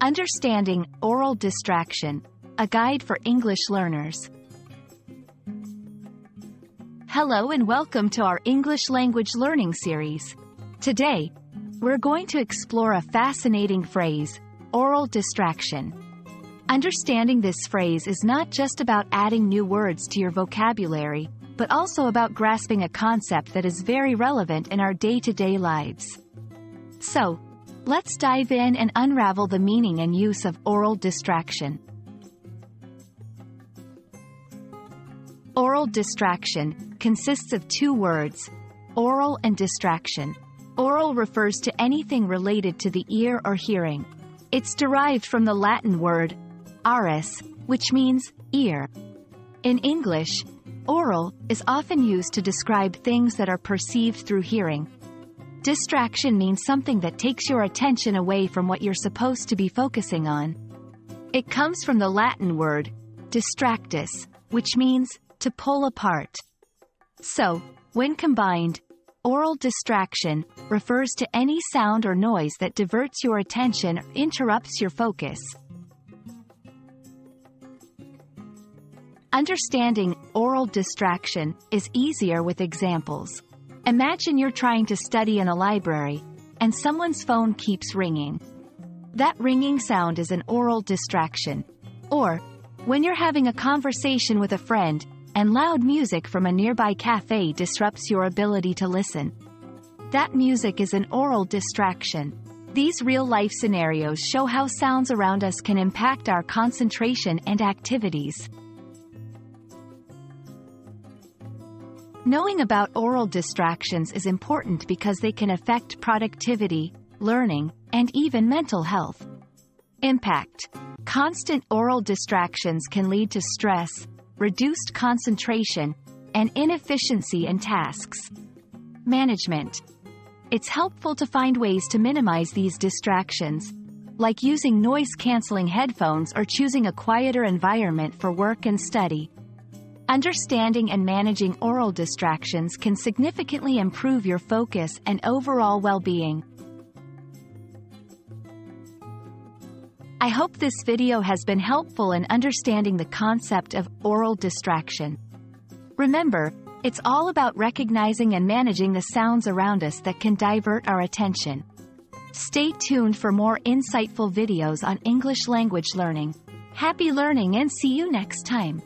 Understanding Aural Distraction, a guide for English learners. Hello and welcome to our English language learning series. Today, we're going to explore a fascinating phrase, aural distraction. Understanding this phrase is not just about adding new words to your vocabulary, but also about grasping a concept that is very relevant in our day-to-day lives. So, let's dive in and unravel the meaning and use of aural distraction. Aural distraction consists of two words, aural and distraction. Aural refers to anything related to the ear or hearing. It's derived from the Latin word auris, which means ear. In English, aural is often used to describe things that are perceived through hearing. Distraction means something that takes your attention away from what you're supposed to be focusing on. It comes from the Latin word distractus, which means to pull apart. So, when combined, aural distraction refers to any sound or noise that diverts your attention or interrupts your focus. Understanding aural distraction is easier with examples. Imagine you're trying to study in a library, and someone's phone keeps ringing. That ringing sound is an aural distraction. Or, when you're having a conversation with a friend, and loud music from a nearby cafe disrupts your ability to listen. That music is an aural distraction. These real-life scenarios show how sounds around us can impact our concentration and activities. Knowing about aural distractions is important because they can affect productivity, learning, and even mental health. Impact. Constant aural distractions can lead to stress, reduced concentration, and inefficiency in tasks. Management. It's helpful to find ways to minimize these distractions, like using noise-canceling headphones or choosing a quieter environment for work and study. Understanding and managing aural distractions can significantly improve your focus and overall well-being. I hope this video has been helpful in understanding the concept of aural distraction. Remember, it's all about recognizing and managing the sounds around us that can divert our attention. Stay tuned for more insightful videos on English language learning. Happy learning and see you next time.